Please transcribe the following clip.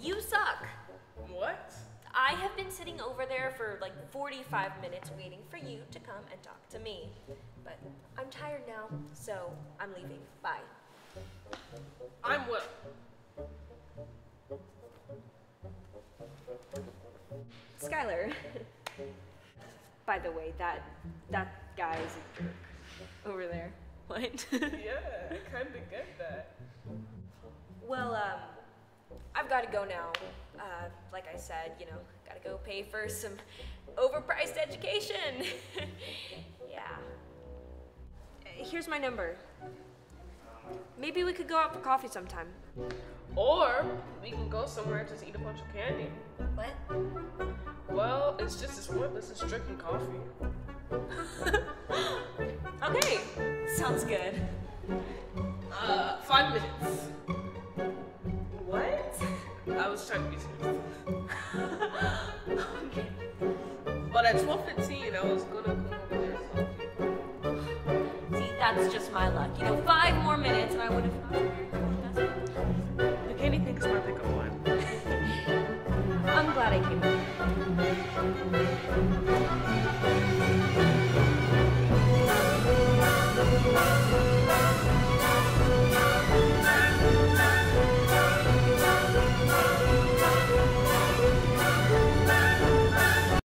You suck. What? I have been sitting over there for like 45 minutes waiting for you to come and talk to me. But I'm tired now, so I'm leaving. Bye. By the way, that that guy is a jerk over there. What? Yeah, I kinda get that. well, um, I've got to go now. Uh, like I said, you know, got to go pay for some overpriced education. yeah. Here's my number. Maybe we could go out for coffee sometime. Or we can go somewhere and just eat a bunch of candy. What? Well, it's just as pointless as drinking coffee. Okay, sounds good. Uh, five minutes. What? I was trying to be serious. okay. But at 12.15, I was gonna that's just my luck. You know, five more minutes and I would have. The candy thing is my pickup line. I'm glad I came.